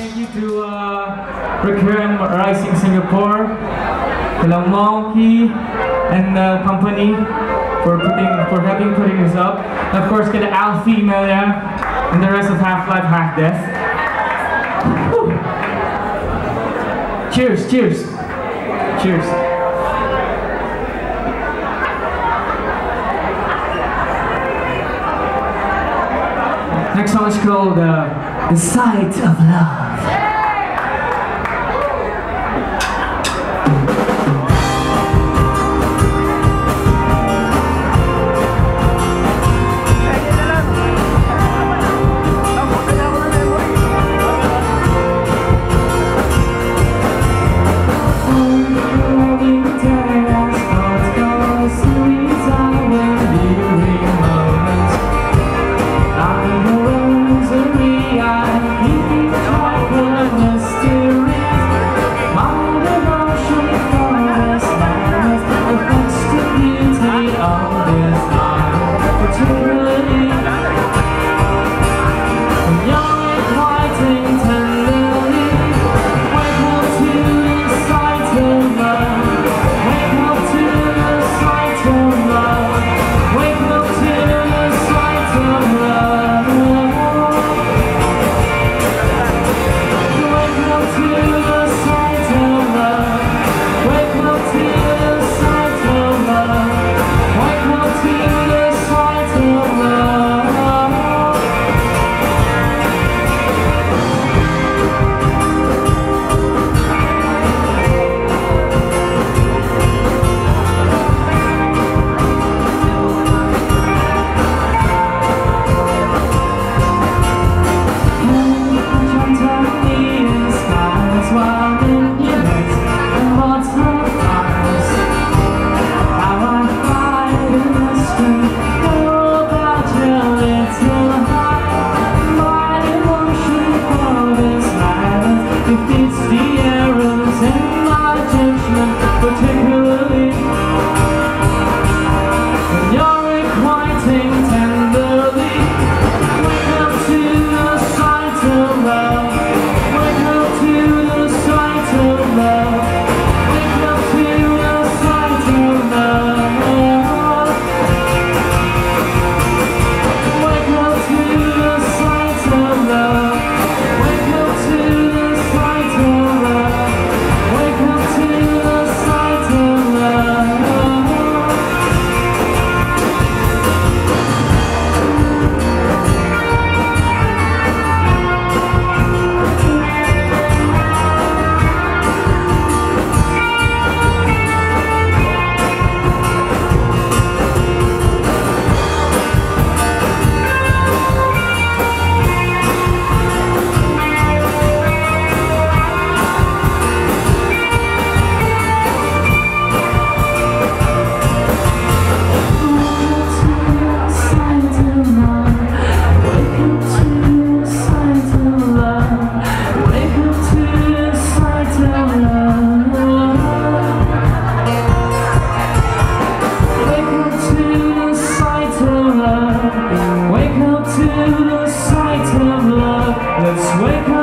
thank you to uh, Requiem Rising Singapore, Hello Monkey, and the company for putting for helping putting this up. And of course, get Alfie Miller and the rest of Half Life Half Death. Cheers! Cheers! Cheers! next song is called uh, The Sight of Love. Wake up.